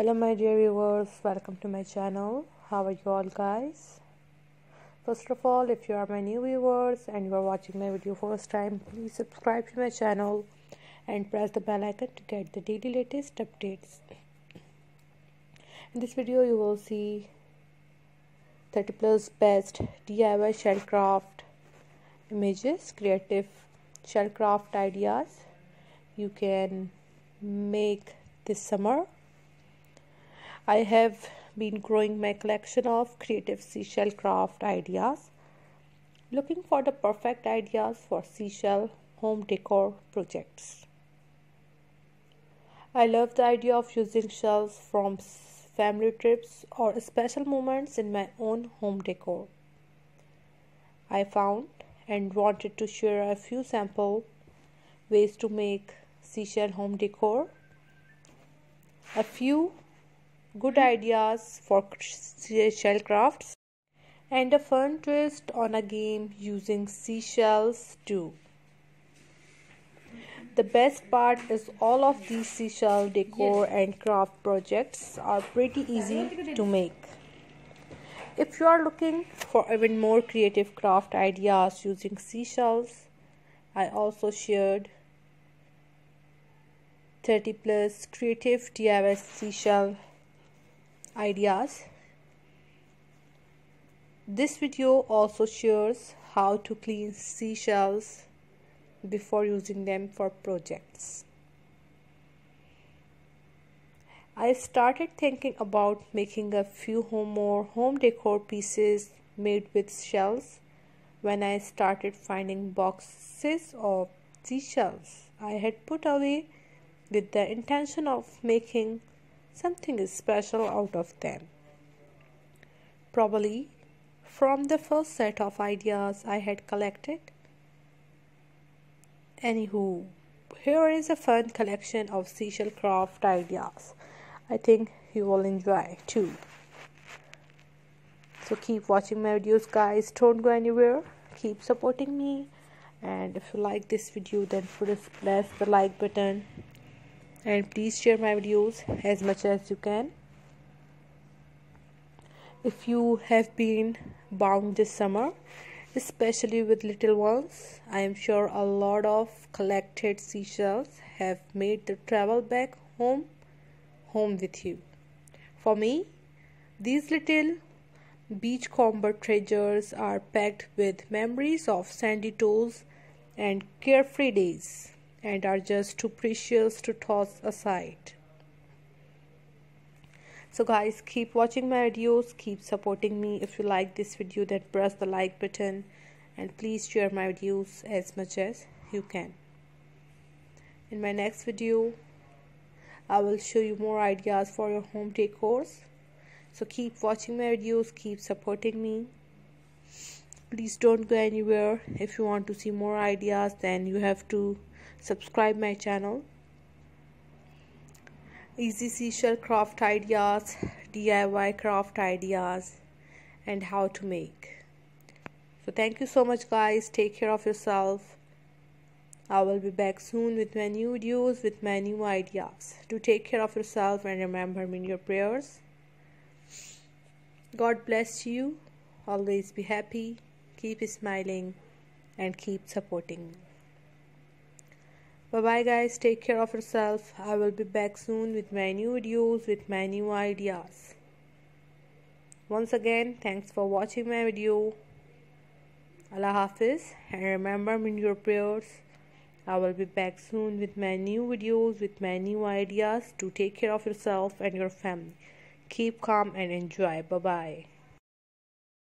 hello my dear viewers. Welcome to my channel. How are you all guys? First of all if you are my new viewers and you are watching my video first time please subscribe to my channel and press the bell icon to get the daily latest updates. In this video you will see 30 plus best DIY shellcraft images creative shellcraft ideas you can make this summer I have been growing my collection of creative seashell craft ideas, looking for the perfect ideas for seashell home decor projects. I love the idea of using shells from family trips or special moments in my own home decor. I found and wanted to share a few sample ways to make seashell home decor. A few good ideas for shell crafts, and a fun twist on a game using seashells too. The best part is all of these seashell decor and craft projects are pretty easy to make. If you are looking for even more creative craft ideas using seashells, I also shared 30 plus creative DIY seashell ideas. This video also shows how to clean seashells before using them for projects. I started thinking about making a few more home decor pieces made with shells when I started finding boxes of seashells I had put away with the intention of making something is special out of them. Probably from the first set of ideas I had collected. Anywho, here is a fun collection of seashell craft ideas. I think you will enjoy too. So keep watching my videos guys. Don't go anywhere. Keep supporting me. And if you like this video then please press the like button and please share my videos as much as you can. If you have been bound this summer especially with little ones i am sure a lot of collected seashells have made the travel back home home with you. For me these little beachcomber treasures are packed with memories of sandy toes and carefree days and are just too precious to toss aside. So guys keep watching my videos, keep supporting me. If you like this video then press the like button and please share my videos as much as you can. In my next video I will show you more ideas for your home decors. So keep watching my videos, keep supporting me. Please don't go anywhere. If you want to see more ideas then you have to subscribe my channel. Easy seashell craft ideas DIY craft ideas and how to make. So thank you so much guys. Take care of yourself. I will be back soon with my new videos with my new ideas. Do take care of yourself and remember me in your prayers. God bless you. Always be happy. Keep smiling and keep supporting me bye bye guys. Take care of yourself. I will be back soon with my new videos with my new ideas. Once again thanks for watching my video. Allah hafiz. And remember me in your prayers i will be back soon with my new videos with my new ideas to take care of yourself and your family. Keep calm and enjoy. Bye bye